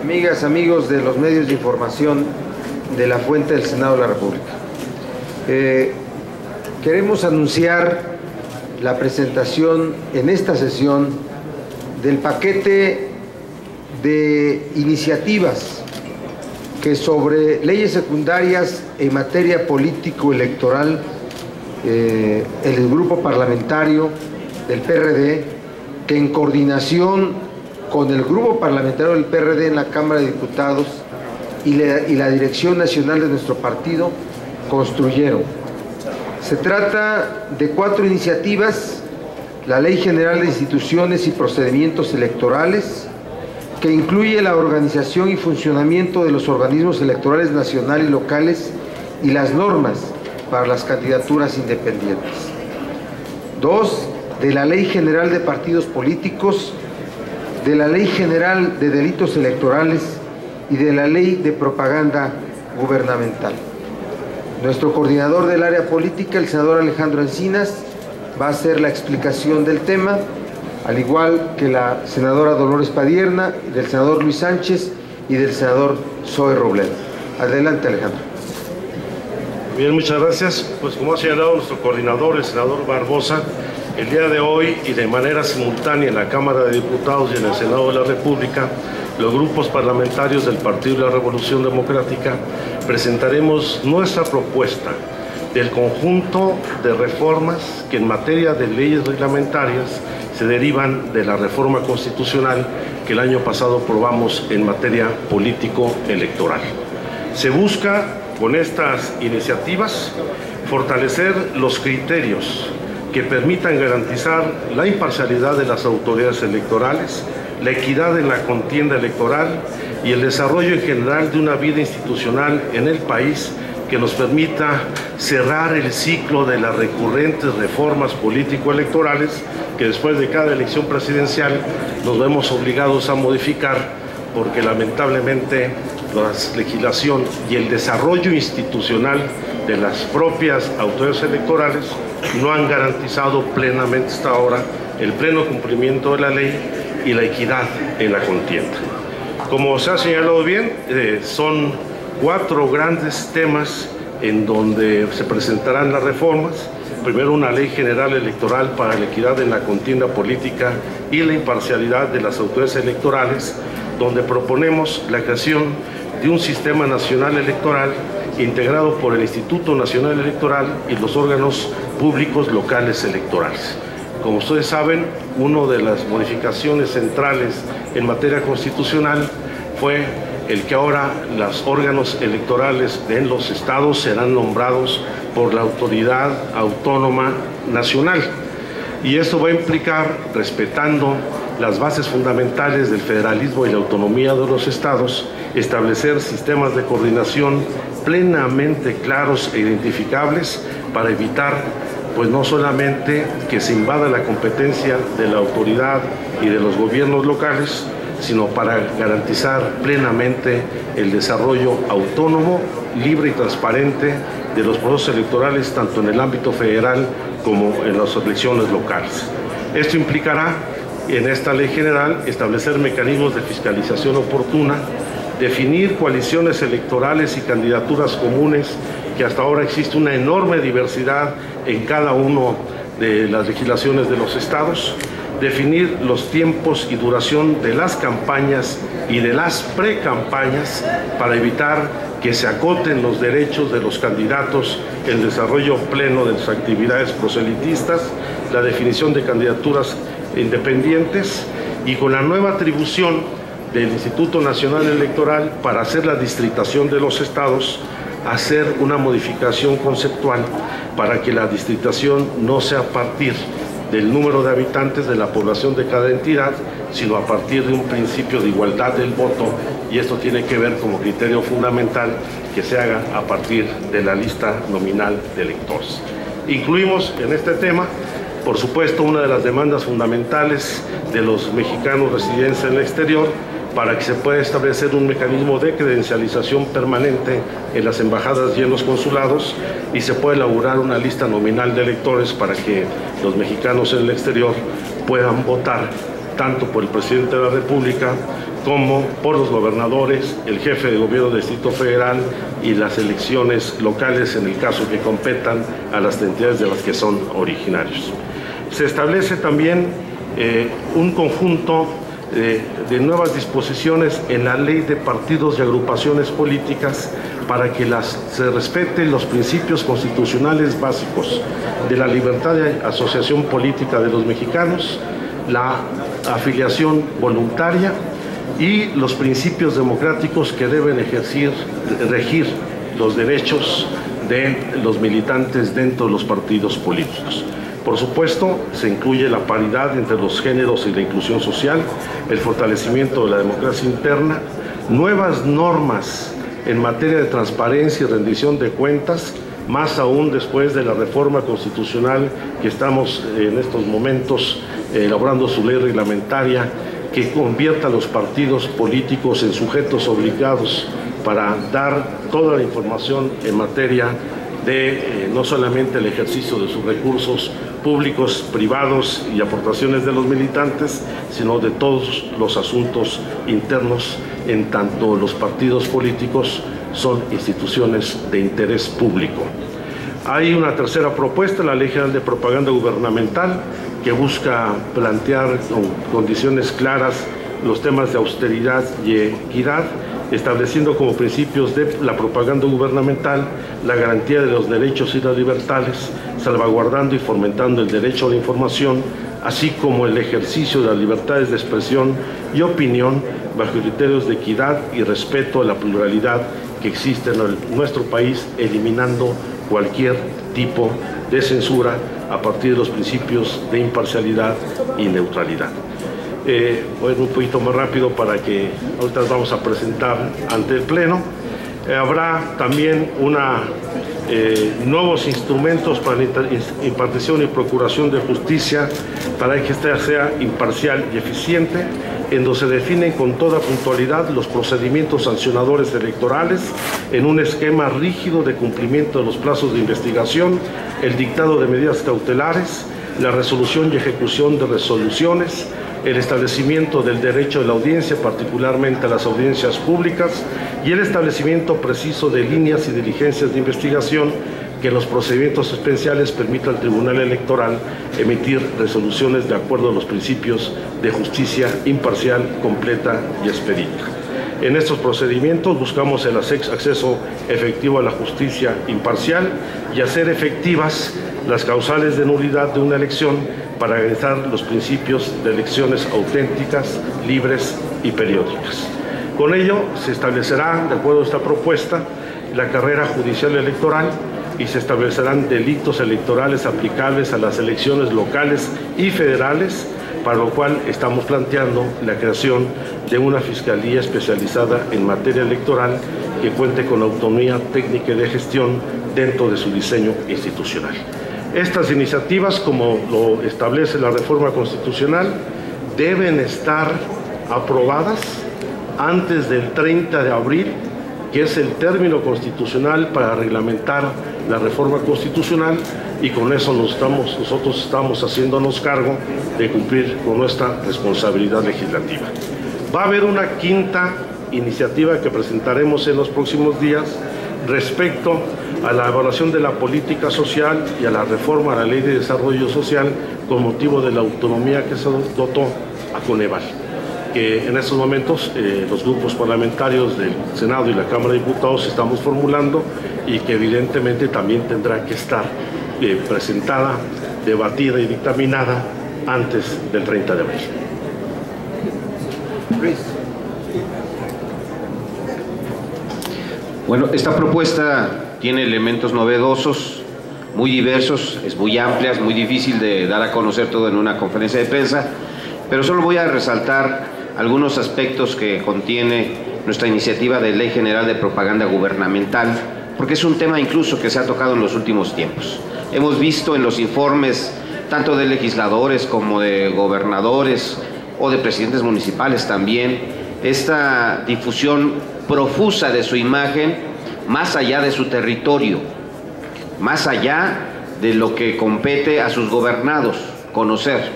Amigas, amigos de los medios de información de la fuente del Senado de la República. Eh, queremos anunciar la presentación en esta sesión del paquete de iniciativas que sobre leyes secundarias en materia político-electoral eh, el grupo parlamentario del PRD, que en coordinación con el grupo parlamentario del PRD en la Cámara de Diputados y la, Dirección Nacional de nuestro partido construyeron. Se trata de cuatro iniciativas, la Ley General de Instituciones y Procedimientos Electorales, que incluye la organización y funcionamiento de los organismos electorales nacionales y locales y las normas para las candidaturas independientes. Dos, de la Ley General de Partidos Políticos, de la Ley General de Delitos Electorales y de la Ley de Propaganda Gubernamental. Nuestro coordinador del área política, el senador Alejandro Encinas, va a hacer la explicación del tema, al igual que la senadora Dolores Padierna, del senador Luis Sánchez y del senador Zoe Robledo. Adelante, Alejandro. Bien, muchas gracias. Pues como ha señalado nuestro coordinador, el senador Barbosa, el día de hoy y de manera simultánea en la Cámara de Diputados y en el Senado de la República, los grupos parlamentarios del Partido de la Revolución Democrática presentaremos nuestra propuesta del conjunto de reformas que en materia de leyes reglamentarias se derivan de la reforma constitucional que el año pasado aprobamos en materia político-electoral. Se busca con estas iniciativas fortalecer los criterios que permitan garantizar la imparcialidad de las autoridades electorales, la equidad en la contienda electoral y el desarrollo en general de una vida institucional en el país que nos permita cerrar el ciclo de las recurrentes reformas político-electorales que después de cada elección presidencial nos vemos obligados a modificar porque lamentablemente la legislación y el desarrollo institucional de las propias autoridades electorales no han garantizado plenamente hasta ahora el pleno cumplimiento de la ley y la equidad en la contienda. Como se ha señalado bien, eh, son cuatro grandes temas en donde se presentarán las reformas. Primero, una ley general electoral para la equidad en la contienda política y la imparcialidad de las autoridades electorales, donde proponemos la creación de un sistema nacional electoral integrado por el Instituto Nacional Electoral y los órganos públicos locales electorales. Como ustedes saben, una de las modificaciones centrales en materia constitucional fue el que ahora los órganos electorales en los estados serán nombrados por la autoridad autónoma nacional. Y esto va a implicar, respetando las bases fundamentales del federalismo y la autonomía de los estados, establecer sistemas de coordinación plenamente claros e identificables para evitar pues no solamente que se invada la competencia de la autoridad y de los gobiernos locales, sino para garantizar plenamente el desarrollo autónomo, libre y transparente de los procesos electorales tanto en el ámbito federal como en las elecciones locales. Esto implicará en esta ley general establecer mecanismos de fiscalización oportuna, definir coaliciones electorales y candidaturas comunes, que hasta ahora existe una enorme diversidad en cada uno de las legislaciones de los estados, definir los tiempos y duración de las campañas y de las precampañas para evitar que se acoten los derechos de los candidatos, el desarrollo pleno de sus actividades proselitistas, la definición de candidaturas independientes y con la nueva atribución del Instituto Nacional Electoral para hacer la distritación de los estados, hacer una modificación conceptual para que la distritación no sea a partir del número de habitantes de la población de cada entidad, sino a partir de un principio de igualdad del voto y esto tiene que ver como criterio fundamental que se haga a partir de la lista nominal de electores. Incluimos en este tema por supuesto, una de las demandas fundamentales de los mexicanos residentes en el exterior para que se pueda establecer un mecanismo de credencialización permanente en las embajadas y en los consulados y se pueda elaborar una lista nominal de electores para que los mexicanos en el exterior puedan votar tanto por el presidente de la República como por los gobernadores, el jefe de gobierno del Distrito Federal y las elecciones locales en el caso que competan a las entidades de las que son originarios. Se establece también eh, un conjunto de, nuevas disposiciones en la ley de partidos y agrupaciones políticas para que las, se respeten los principios constitucionales básicos de la libertad de asociación política de los mexicanos, la afiliación voluntaria y los principios democráticos que deben ejercer, regir los derechos de los militantes dentro de los partidos políticos. Por supuesto, se incluye la paridad entre los géneros y la inclusión social, el fortalecimiento de la democracia interna, nuevas normas en materia de transparencia y rendición de cuentas, más aún después de la reforma constitucional que estamos en estos momentos elaborando su ley reglamentaria que convierta a los partidos políticos en sujetos obligados para dar toda la información en materia de eh, no solamente el ejercicio de sus recursos públicos, privados y aportaciones de los militantes, sino de todos los asuntos internos, en tanto los partidos políticos son instituciones de interés público. Hay una tercera propuesta, la Ley General de Propaganda Gubernamental, que busca plantear con condiciones claras los temas de austeridad y equidad estableciendo como principios de la propaganda gubernamental la garantía de los derechos y las libertades, salvaguardando y fomentando el derecho a la información, así como el ejercicio de las libertades de expresión y opinión bajo criterios de equidad y respeto a la pluralidad que existe en nuestro país, eliminando cualquier tipo de censura a partir de los principios de imparcialidad y neutralidad. Eh, voy un poquito más rápido para que ahorita vamos a presentar ante el Pleno. Eh, habrá también una, eh, nuevos instrumentos para la impartición y procuración de justicia para que ésta sea imparcial y eficiente, en donde se definen con toda puntualidad los procedimientos sancionadores electorales en un esquema rígido de cumplimiento de los plazos de investigación, el dictado de medidas cautelares, la resolución y ejecución de resoluciones, el establecimiento del derecho de la audiencia, particularmente a las audiencias públicas, y el establecimiento preciso de líneas y diligencias de investigación que los procedimientos especiales permita al Tribunal Electoral emitir resoluciones de acuerdo a los principios de justicia imparcial, completa y expedita. En estos procedimientos buscamos el acceso efectivo a la justicia imparcial y hacer efectivas las causales de nulidad de una elección para garantizar los principios de elecciones auténticas, libres y periódicas. Con ello se establecerá, de acuerdo a esta propuesta, la carrera judicial electoral y se establecerán delitos electorales aplicables a las elecciones locales y federales, para lo cual estamos planteando la creación de una fiscalía especializada en materia electoral que cuente con autonomía técnica y de gestión dentro de su diseño institucional. Estas iniciativas, como lo establece la reforma constitucional, deben estar aprobadas antes del 30 de abril, que es el término constitucional para reglamentar la reforma constitucional y con eso nosotros estamos haciéndonos cargo de cumplir con nuestra responsabilidad legislativa. Va a haber una quinta iniciativa que presentaremos en los próximos días respecto a la evaluación de la política social y a la reforma a la Ley de Desarrollo Social con motivo de la autonomía que se dotó a Coneval, que en estos momentos eh, los grupos parlamentarios del Senado y la Cámara de Diputados estamos formulando y que evidentemente también tendrá que estar eh, presentada, debatida y dictaminada antes del 30 de abril. Bueno, esta propuesta tiene elementos novedosos, muy diversos, es muy amplia, es muy difícil de dar a conocer todo en una conferencia de prensa, pero solo voy a resaltar algunos aspectos que contiene nuestra iniciativa de Ley General de Propaganda Gubernamental, porque es un tema incluso que se ha tocado en los últimos tiempos. Hemos visto en los informes tanto de legisladores como de gobernadores o de presidentes municipales también, esta difusión profusa de su imagen más allá de su territorio, más allá de lo que compete a sus gobernados conocer.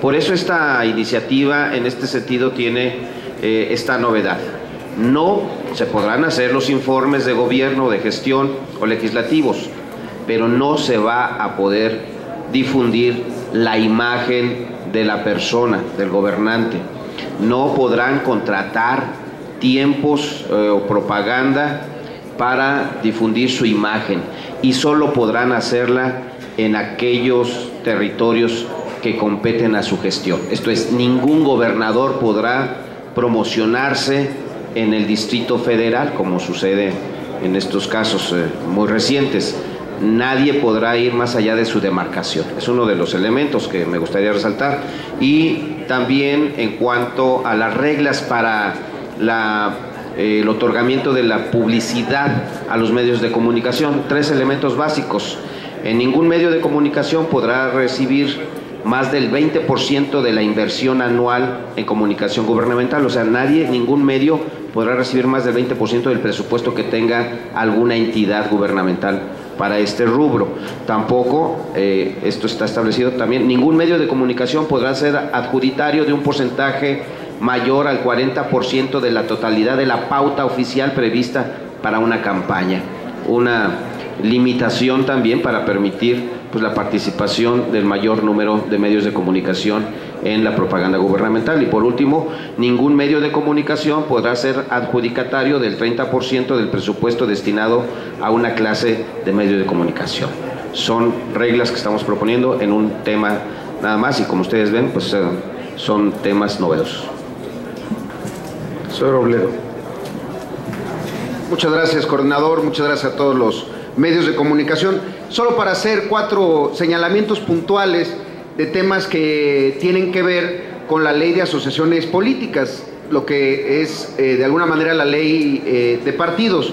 Por eso esta iniciativa en este sentido tiene eh, esta novedad. No se podrán hacer los informes de gobierno, de gestión o legislativos, pero no se va a poder difundir la imagen de la persona, del gobernante. No podrán contratar tiempos eh, o propaganda para difundir su imagen y solo podrán hacerla en aquellos territorios que competen a su gestión. Esto es, ningún gobernador podrá promocionarse en el Distrito Federal, como sucede en estos casos eh, muy recientes. Nadie podrá ir más allá de su demarcación. Es uno de los elementos que me gustaría resaltar. Y también en cuanto a las reglas para eh, el otorgamiento de la publicidad a los medios de comunicación. Tres elementos básicos. En ningún medio de comunicación podrá recibir más del 20% de la inversión anual en comunicación gubernamental. O sea, nadie, ningún medio podrá recibir más del 20% del presupuesto que tenga alguna entidad gubernamental para este rubro. Tampoco, eh, esto está establecido también, ningún medio de comunicación podrá ser adjuditario de un porcentaje mayor al 40% de la totalidad de la pauta oficial prevista para una campaña. Una limitación también para permitir pues, la participación del mayor número de medios de comunicación en la propaganda gubernamental. Y por último, ningún medio de comunicación podrá ser adjudicatario del 30% del presupuesto destinado a una clase de medios de comunicación. Son reglas que estamos proponiendo en un tema nada más y como ustedes ven, pues eh, son temas novedosos. Señor Obledo. Muchas gracias, coordinador. Muchas gracias a todos los medios de comunicación. Solo para hacer cuatro señalamientos puntuales de temas que tienen que ver con la ley de asociaciones políticas, lo que es eh, de alguna manera la ley eh, de partidos.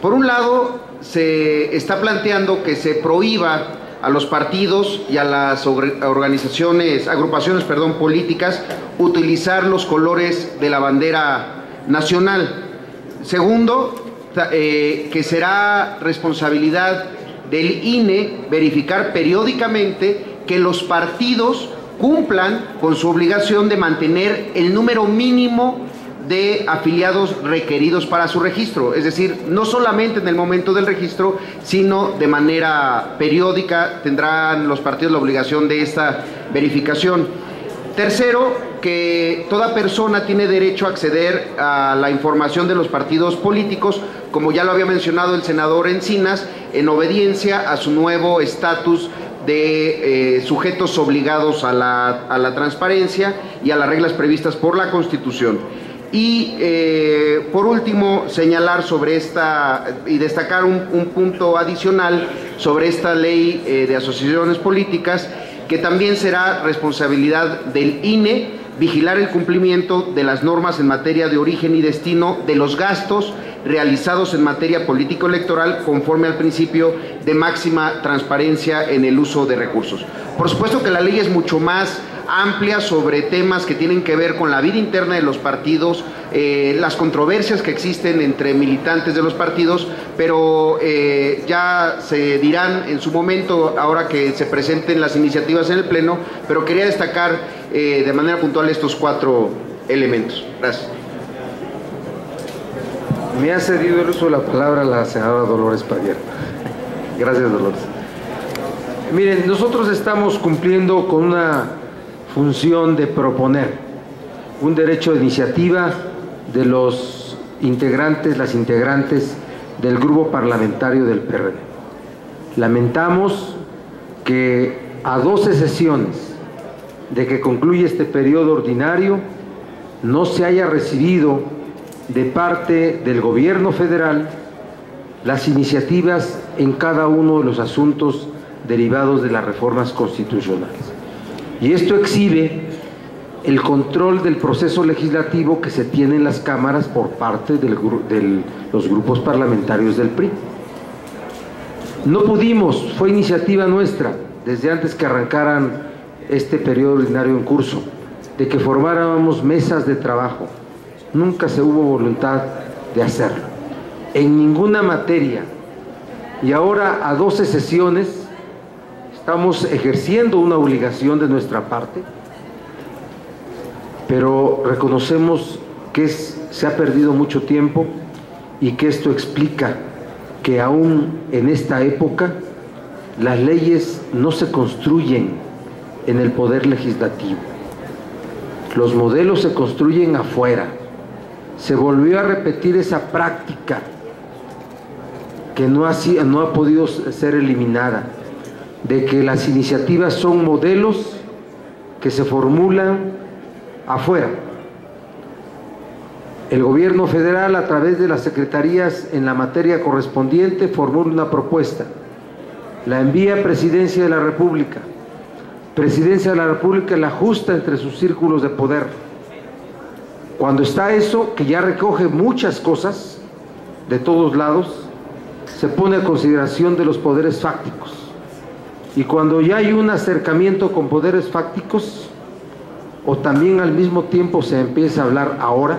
Por un lado, se está planteando que se prohíba a los partidos y a las organizaciones, agrupaciones, perdón, políticas utilizar los colores de la bandera nacional. Segundo, eh, que será responsabilidad del INE verificar periódicamente que los partidos cumplan con su obligación de mantener el número mínimo de afiliados requeridos para su registro, es decir, no solamente en el momento del registro, sino de manera periódica tendrán los partidos la obligación de esta verificación. Tercero, que toda persona tiene derecho a acceder a la información de los partidos políticos, como ya lo había mencionado el senador Encinas, en obediencia a su nuevo estatus de eh, sujetos obligados a la, transparencia y a las reglas previstas por la Constitución. Y eh, por último, señalar sobre esta y destacar un, punto adicional sobre esta ley eh, de asociaciones políticas que también será responsabilidad del INE vigilar el cumplimiento de las normas en materia de origen y destino de los gastos realizados en materia político-electoral conforme al principio de máxima transparencia en el uso de recursos. Por supuesto que la ley es mucho más amplia sobre temas que tienen que ver con la vida interna de los partidos, eh, las controversias que existen entre militantes de los partidos, pero eh, ya se dirán en su momento, ahora que se presenten las iniciativas en el Pleno, pero quería destacar eh, de manera puntual estos cuatro elementos. Gracias. Me ha cedido el uso de la palabra la senadora Dolores Padierna. Gracias, Dolores. Miren, nosotros estamos cumpliendo con una función de proponer un derecho de iniciativa de los integrantes, las integrantes del grupo parlamentario del PRD. Lamentamos que a 12 sesiones de que concluye este periodo ordinario no se haya recibido de parte del gobierno federal las iniciativas en cada uno de los asuntos derivados de las reformas constitucionales. Y esto exhibe el control del proceso legislativo que se tiene en las cámaras por parte de los grupos parlamentarios del PRI. No pudimos, fue iniciativa nuestra, desde antes que arrancaran este periodo ordinario en curso, de que formáramos mesas de trabajo. Nunca se hubo voluntad de hacerlo, en ninguna materia. Y ahora a 12 sesiones estamos ejerciendo una obligación de nuestra parte, pero reconocemos que se ha perdido mucho tiempo y que esto explica que aún en esta época las leyes no se construyen en el poder legislativo. Los modelos se construyen afuera. Se volvió a repetir esa práctica que no ha, no ha podido ser eliminada, de que las iniciativas son modelos que se formulan afuera. El gobierno federal, a través de las secretarías en la materia correspondiente, formula una propuesta, la envía a Presidencia de la República. Presidencia de la República la ajusta entre sus círculos de poder. Cuando está eso, que ya recoge muchas cosas de todos lados, se pone a consideración de los poderes fácticos. Y cuando ya hay un acercamiento con poderes fácticos, o también al mismo tiempo se empieza a hablar ahora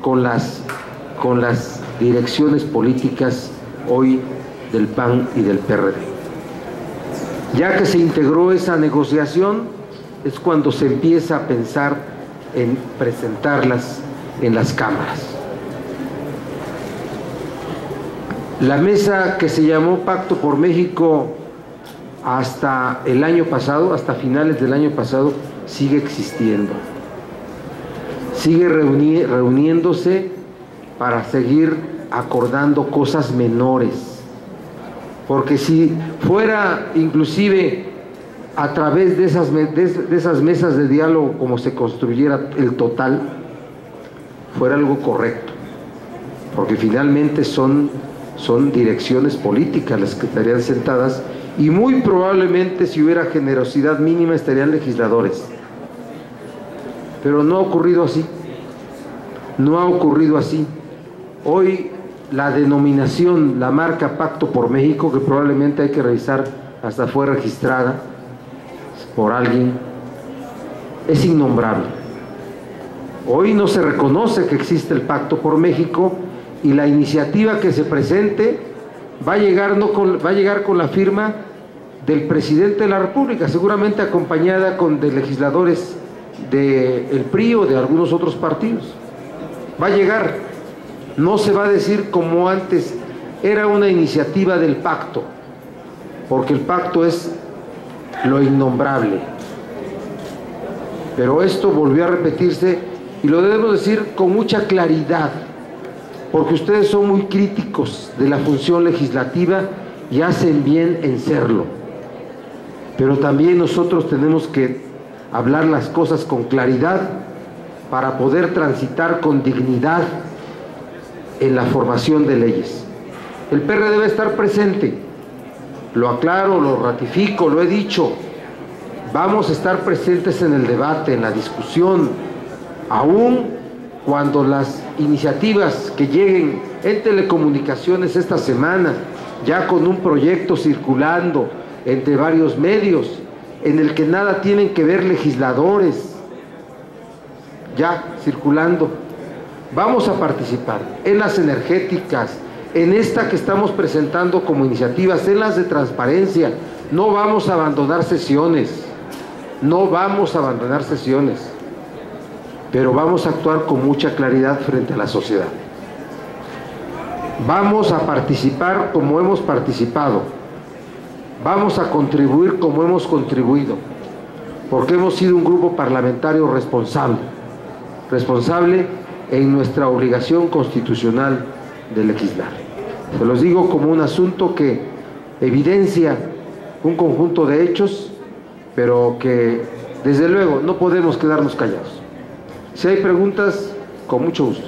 con las, con las direcciones políticas hoy del PAN y del PRD. Ya que se integró esa negociación, es cuando se empieza a pensar en presentarlas en las cámaras. La mesa que se llamó Pacto por México hasta el año pasado, hasta finales del año pasado, sigue existiendo. Sigue reuniéndose para seguir acordando cosas menores. Porque si fuera inclusive a través de esas, de esas mesas de diálogo como se construyera el total, fuera algo correcto. Porque finalmente son son direcciones políticas las que estarían sentadas y muy probablemente si hubiera generosidad mínima estarían legisladores. Pero no ha ocurrido así. No ha ocurrido así. Hoy la denominación, la marca Pacto por México, que probablemente hay que revisar hasta fue registrada por alguien, es innombrable. Hoy no se reconoce que existe el Pacto por México y la iniciativa que se presente va a llegar, no con, va a llegar con la firma del presidente de la República, seguramente acompañada con de legisladores del PRI o de algunos otros partidos. Va a llegar, no se va a decir como antes, era una iniciativa del pacto, porque el pacto es lo innombrable. Pero esto volvió a repetirse y lo debemos decir con mucha claridad porque ustedes son muy críticos de la función legislativa y hacen bien en serlo. Pero también nosotros tenemos que hablar las cosas con claridad para poder transitar con dignidad en la formación de leyes. El PR debe estar presente, lo aclaro, lo ratifico, lo he dicho. Vamos a estar presentes en el debate, en la discusión, aún cuando las iniciativas que lleguen en telecomunicaciones esta semana, ya con un proyecto circulando entre varios medios, en el que nada tienen que ver legisladores, ya circulando, vamos a participar en las energéticas, en esta que estamos presentando como iniciativas, en las de transparencia, no vamos a abandonar sesiones, no vamos a abandonar sesiones pero vamos a actuar con mucha claridad frente a la sociedad. Vamos a participar como hemos participado. Vamos a contribuir como hemos contribuido, porque hemos sido un grupo parlamentario responsable, responsable en nuestra obligación constitucional de legislar. Se los digo como un asunto que evidencia un conjunto de hechos, pero que desde luego no podemos quedarnos callados. Si hay preguntas, con mucho gusto.